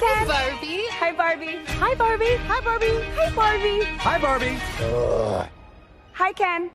Ken. Barbie. Hi, Barbie. Hi, Barbie. Hi, Barbie. Hi, Barbie. Hi, Barbie. Hi, Ken.